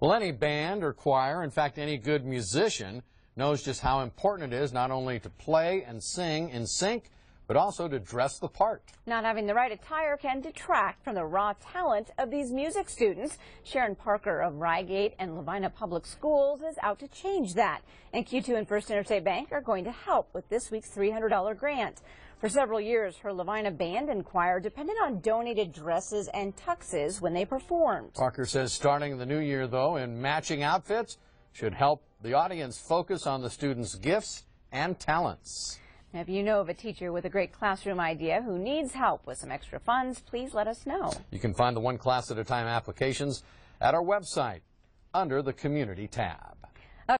Well, any band or choir, in fact, any good musician, knows just how important it is not only to play and sing in sync, but also to dress the part. Not having the right attire can detract from the raw talent of these music students. Sharon Parker of Ryegate and Lavina Public Schools is out to change that. And Q2 and First Interstate Bank are going to help with this week's $300 grant. For several years, her Lavina band and choir depended on donated dresses and tuxes when they performed. Parker says starting the new year, though, in matching outfits should help the audience focus on the students' gifts and talents. If you know of a teacher with a great classroom idea who needs help with some extra funds, please let us know. You can find the one class at a time applications at our website under the community tab.